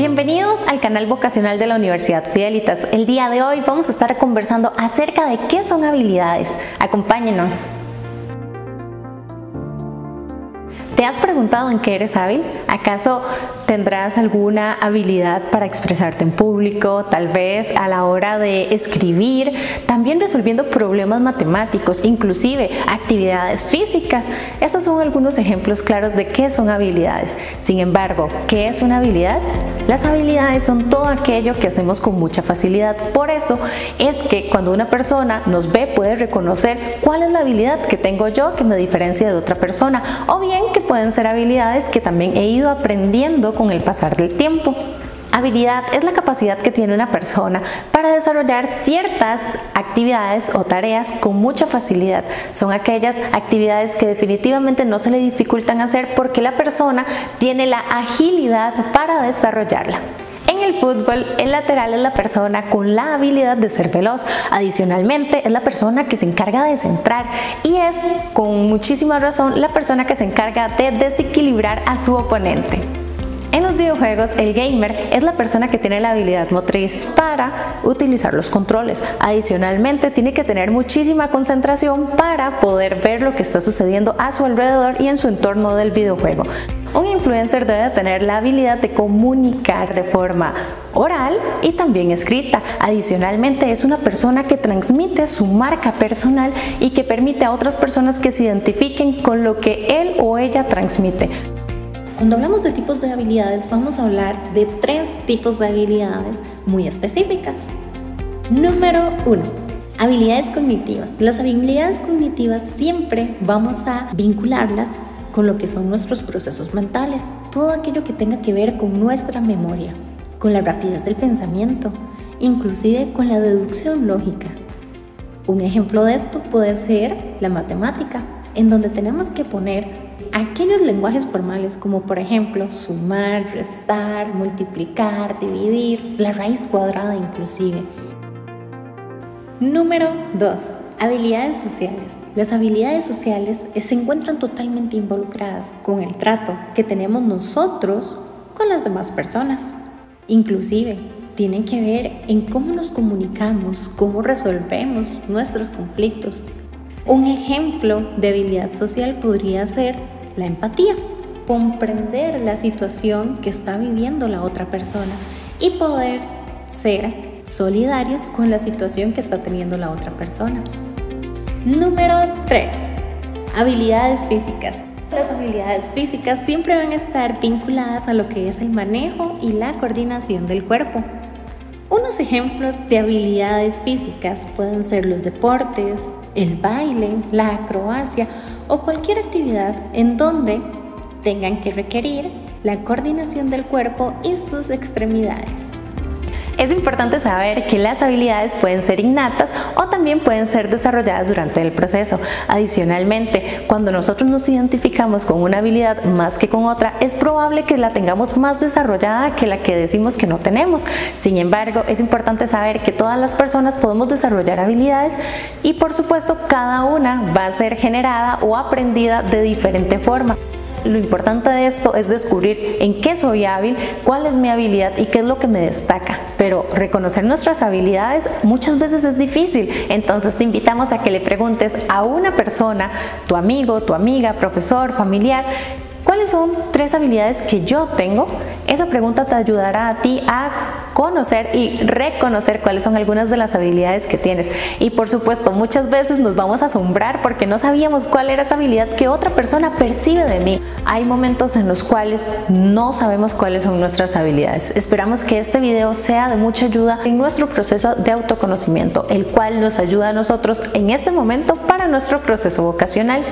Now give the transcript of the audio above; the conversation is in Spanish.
Bienvenidos al canal vocacional de la Universidad Fidelitas. El día de hoy vamos a estar conversando acerca de qué son habilidades. Acompáñenos. ¿Te has preguntado en qué eres hábil? ¿Acaso tendrás alguna habilidad para expresarte en público? Tal vez a la hora de escribir, también resolviendo problemas matemáticos, inclusive actividades físicas. Estos son algunos ejemplos claros de qué son habilidades. Sin embargo, ¿qué es una habilidad? Las habilidades son todo aquello que hacemos con mucha facilidad. Por eso es que cuando una persona nos ve puede reconocer cuál es la habilidad que tengo yo que me diferencia de otra persona o bien que pueden ser habilidades que también he ido aprendiendo con el pasar del tiempo. Habilidad es la capacidad que tiene una persona para desarrollar ciertas actividades o tareas con mucha facilidad. Son aquellas actividades que definitivamente no se le dificultan hacer porque la persona tiene la agilidad para desarrollarla. En el fútbol, el lateral es la persona con la habilidad de ser veloz. Adicionalmente, es la persona que se encarga de centrar y es, con muchísima razón, la persona que se encarga de desequilibrar a su oponente. En los videojuegos, el gamer es la persona que tiene la habilidad motriz para utilizar los controles. Adicionalmente, tiene que tener muchísima concentración para poder ver lo que está sucediendo a su alrededor y en su entorno del videojuego. Un influencer debe tener la habilidad de comunicar de forma oral y también escrita. Adicionalmente es una persona que transmite su marca personal y que permite a otras personas que se identifiquen con lo que él o ella transmite. Cuando hablamos de tipos de habilidades vamos a hablar de tres tipos de habilidades muy específicas. Número uno, Habilidades cognitivas. Las habilidades cognitivas siempre vamos a vincularlas con lo que son nuestros procesos mentales, todo aquello que tenga que ver con nuestra memoria, con la rapidez del pensamiento, inclusive con la deducción lógica. Un ejemplo de esto puede ser la matemática, en donde tenemos que poner aquellos lenguajes formales como por ejemplo sumar, restar, multiplicar, dividir, la raíz cuadrada inclusive. Número 2. Habilidades sociales. Las habilidades sociales se encuentran totalmente involucradas con el trato que tenemos nosotros con las demás personas. Inclusive, tienen que ver en cómo nos comunicamos, cómo resolvemos nuestros conflictos. Un ejemplo de habilidad social podría ser la empatía, comprender la situación que está viviendo la otra persona y poder ser solidarios con la situación que está teniendo la otra persona. Número 3. Habilidades físicas. Las habilidades físicas siempre van a estar vinculadas a lo que es el manejo y la coordinación del cuerpo. Unos ejemplos de habilidades físicas pueden ser los deportes, el baile, la acrobacia o cualquier actividad en donde tengan que requerir la coordinación del cuerpo y sus extremidades. Es importante saber que las habilidades pueden ser innatas o también pueden ser desarrolladas durante el proceso. Adicionalmente, cuando nosotros nos identificamos con una habilidad más que con otra, es probable que la tengamos más desarrollada que la que decimos que no tenemos. Sin embargo, es importante saber que todas las personas podemos desarrollar habilidades y por supuesto cada una va a ser generada o aprendida de diferente forma. Lo importante de esto es descubrir en qué soy hábil, cuál es mi habilidad y qué es lo que me destaca. Pero reconocer nuestras habilidades muchas veces es difícil. Entonces te invitamos a que le preguntes a una persona, tu amigo, tu amiga, profesor, familiar, ¿Cuáles son tres habilidades que yo tengo? Esa pregunta te ayudará a ti a conocer y reconocer cuáles son algunas de las habilidades que tienes. Y por supuesto, muchas veces nos vamos a asombrar porque no sabíamos cuál era esa habilidad que otra persona percibe de mí. Hay momentos en los cuales no sabemos cuáles son nuestras habilidades. Esperamos que este video sea de mucha ayuda en nuestro proceso de autoconocimiento, el cual nos ayuda a nosotros en este momento para nuestro proceso vocacional.